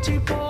tipo